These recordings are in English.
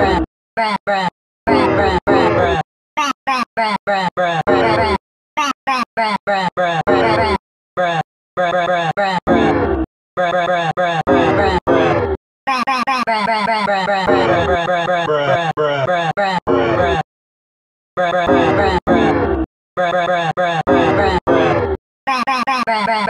Bruh, bruh.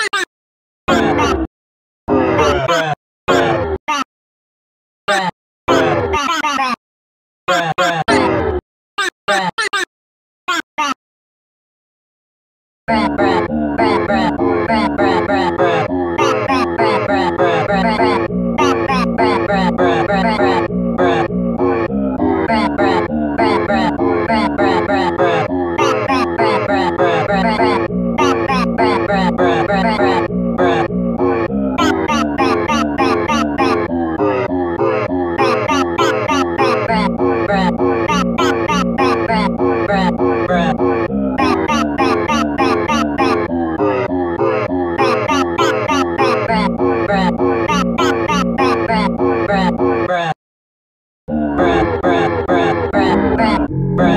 Brad, Brad, Brad, Brad, Brad, Brad.